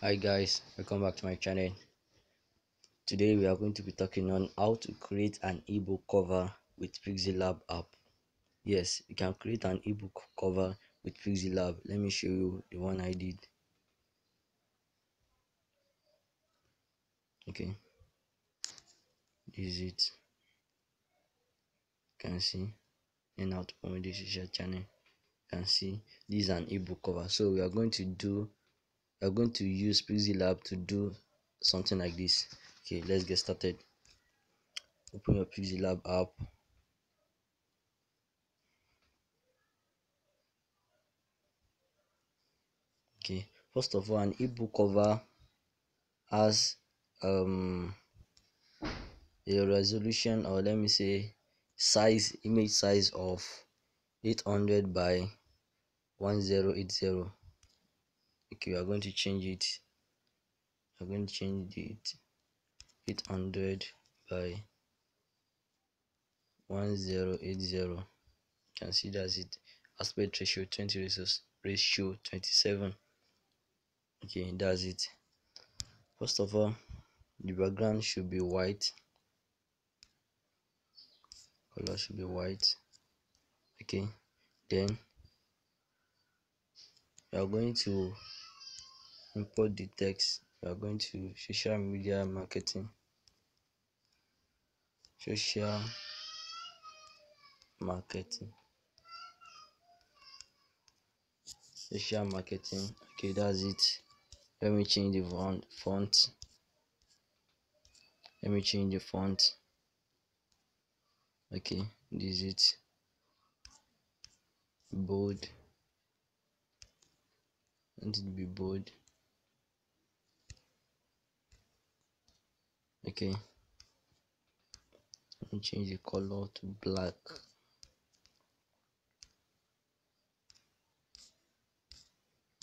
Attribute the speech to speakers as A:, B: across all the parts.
A: hi guys. Welcome back to my channel. Today we are going to be talking on how to create an ebook cover with pixellab app. Yes you can create an ebook cover with pixellab let me show you the one i did. Okay. Is it. You can see. And out this is your channel. You can see this is an ebook cover. So we are going to do are going to use pixellab to do something like this. Okay let's get started. Open your pixellab app. Okay first of all an ebook cover has um a resolution or let me say size image size of 800 by 1080 okay we are going to change it. We're going to change it 800 by 1080 you can see that's it. Aspect ratio 20 ratio 27 okay that's it. First of all the background should be white. Color should be white. Okay then we are going to import the text we are going to social media marketing. Social marketing. Social marketing. Okay that's it. Let me change the font font. Let me change the font. Okay this is it bold. Let it be bold okay. Let me change the color to black.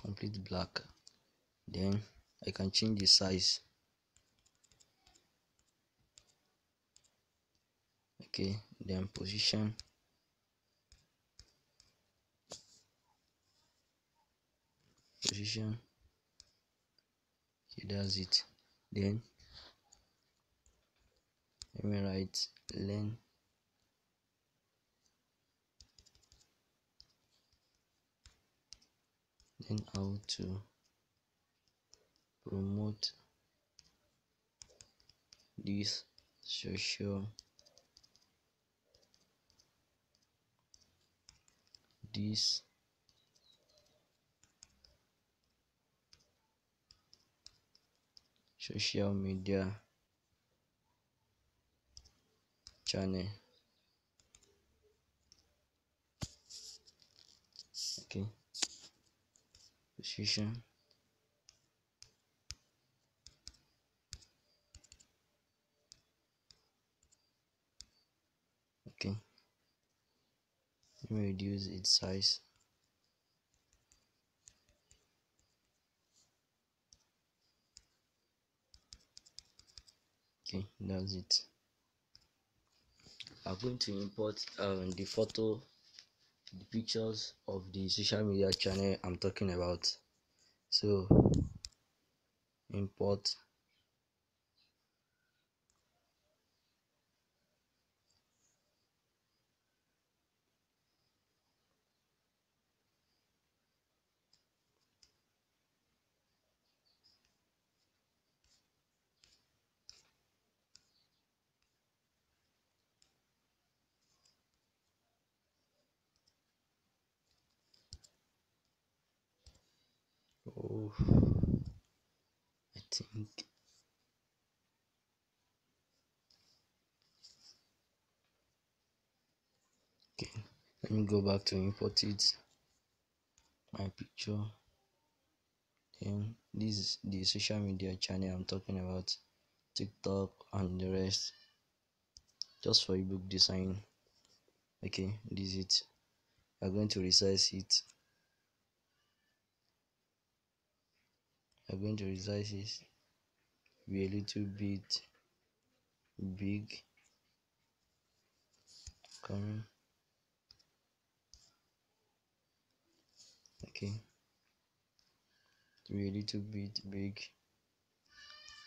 A: Complete black. Then I can change the size. Okay then position. Position. Okay that's it. Then let me write learn. Then how to promote this social this social media channel okay position okay let me reduce its size. Okay that's it i'm going to import um, the photo the pictures of the social media channel i'm talking about. So import i think. Okay let me go back to import it. My picture. Then this is the social media channel i'm talking about. Tiktok and the rest. Just for ebook design. Okay this is it. I'm going to resize it i'm going to resize it. Be a little bit big. Coming okay. Be a little bit big.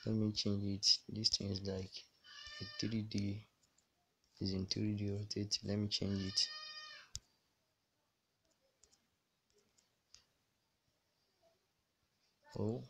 A: Let me change it. This thing is like a 3d is in 3d rotate. Let me change it oh.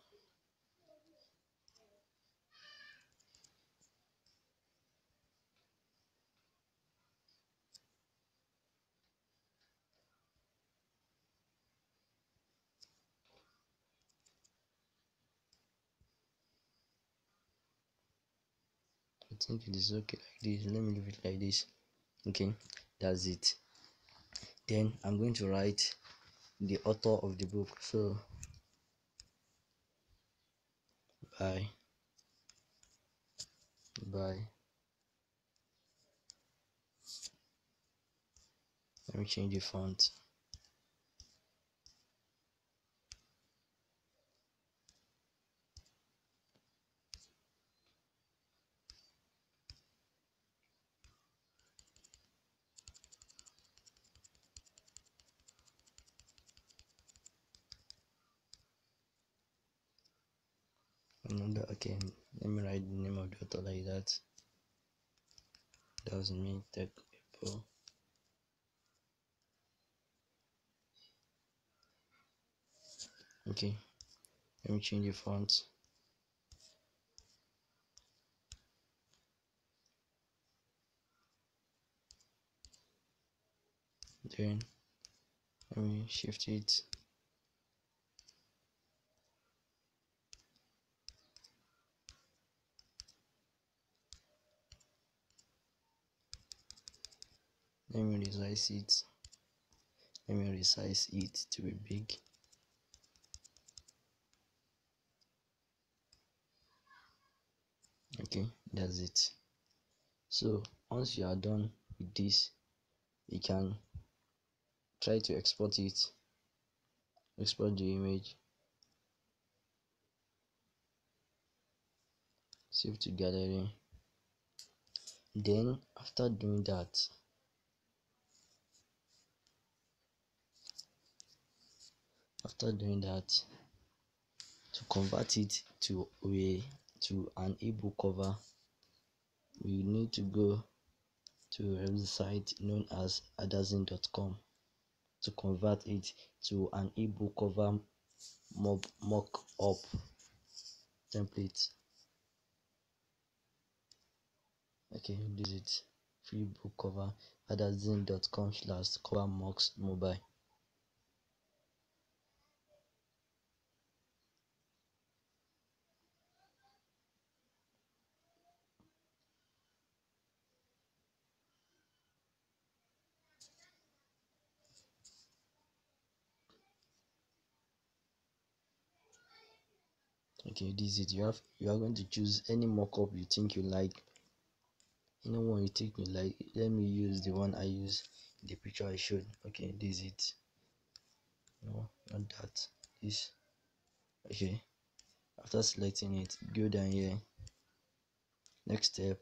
A: I think it is okay like this. Let me leave it like this. Okay that's it. Then I'm going to write the author of the book. So by by let me change the font another okay let me write the name of the author like that. That was me tech people okay let me change the font. Then let me shift it let me resize it. Let me resize it to be big. Okay that's it. So once you are done with this you can try to export it. Export the image. Save to gallery. Then after doing that after doing that to convert it to a to an ebook cover we need to go to a website known as adazing.com to convert it to an ebook cover mock, up template. Okay this is free book cover adazing.com slash cover mocks mobile okay this is it. You have you are going to choose any mockup you think you like. Any one you think you like. Let me use the one i use the picture i showed. Okay this is it. No not that. This okay. After selecting it go down here. Next step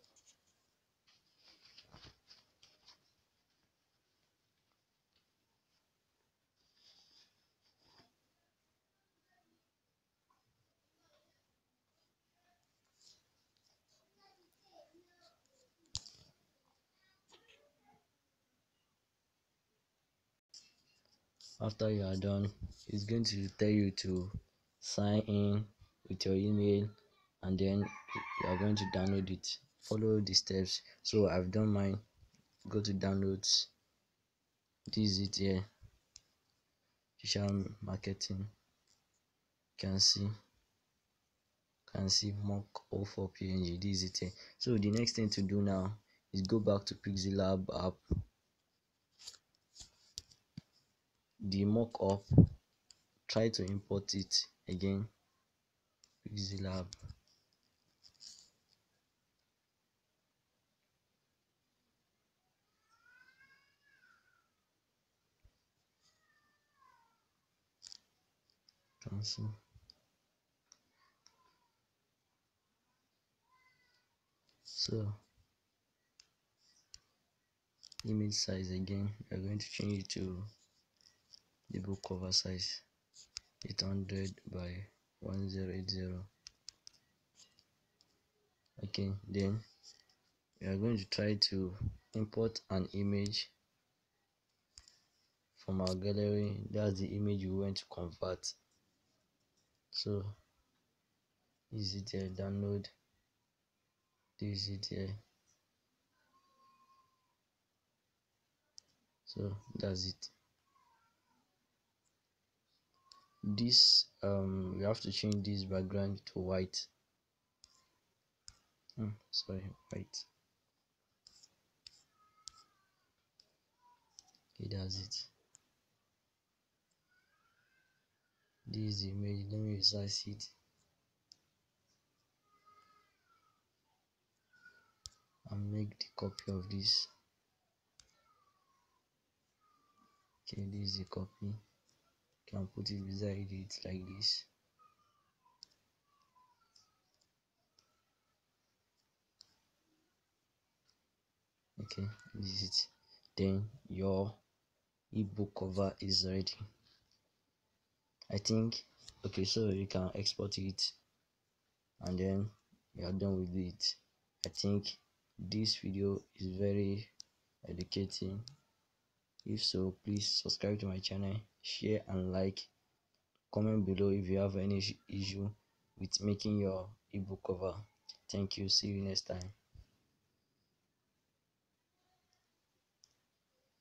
A: after you are done it's going to tell you to sign in with your email and then you are going to download it. Follow the steps. So i've done mine. Go to downloads. This is it here. Digital marketing. Can see. Can see mock 04 png this is it here. So the next thing to do now is go back to pixellab app the mock-up try to import it again. Pixellab cancel. So image size again. We are going to change it to the book cover size 800 by 1080 okay then we are going to try to import an image from our gallery. That's the image we want to convert. So is it there download. This it here so that's it this um we have to change this background to white. Hmm, sorry white. Okay does it. This image. Let me resize it. And make the copy of this. Okay this is copy can put it beside it like this? Okay this is it. Then your ebook cover is ready. I think okay so you can export it and then you are done with it. I think this video is very educating. If so please subscribe to my channel share and like. Comment below if you have any issue with making your ebook cover. Thank you. See you next time